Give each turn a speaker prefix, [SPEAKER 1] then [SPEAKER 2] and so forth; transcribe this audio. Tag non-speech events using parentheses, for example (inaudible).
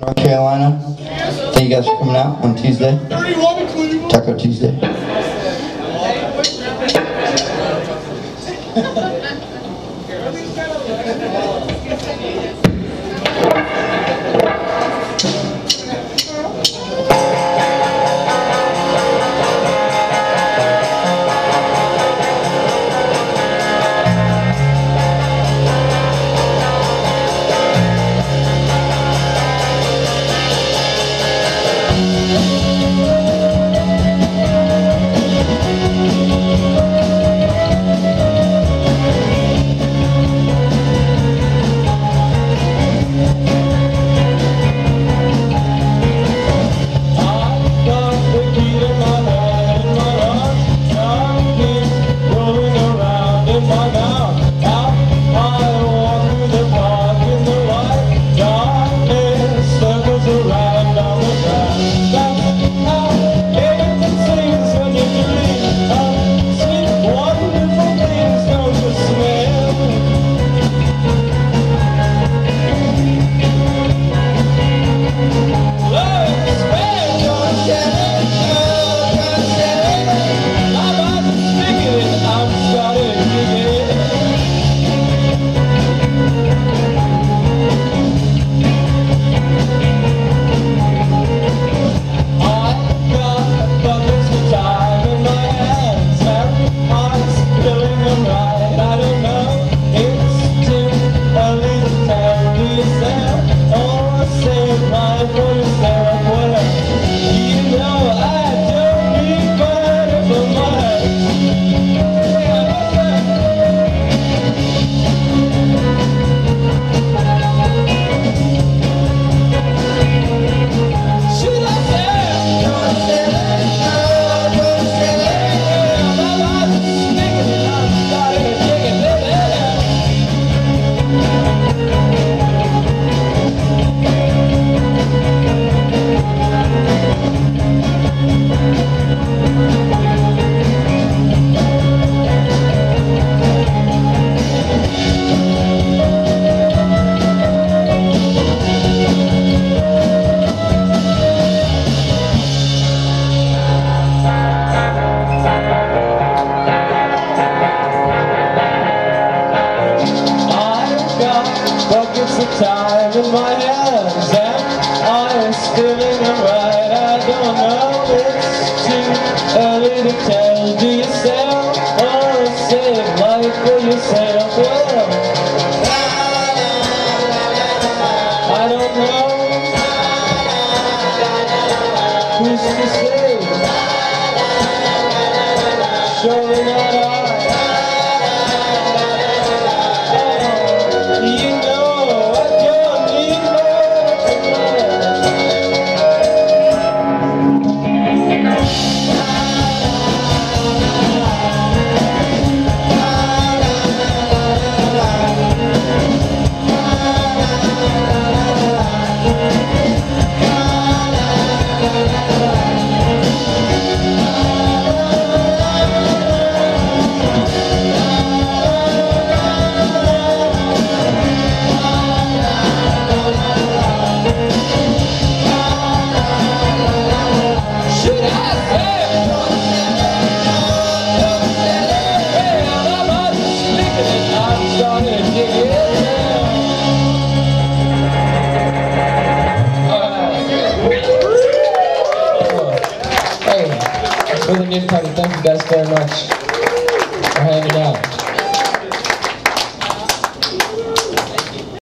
[SPEAKER 1] North Carolina. Thank you guys for coming out on Tuesday. Taco Tuesday. (laughs)
[SPEAKER 2] in my. I don't know, it's too early to tell. Or save life for yourself? Well, I don't know. Who's to say? Thank you guys very much for hanging out.